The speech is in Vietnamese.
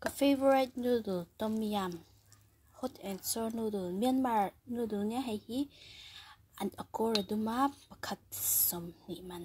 ka favorite noodle, tom yum, hot and sour noodle, myanmar noodle nya hai hi an akora duma pakhat som ni man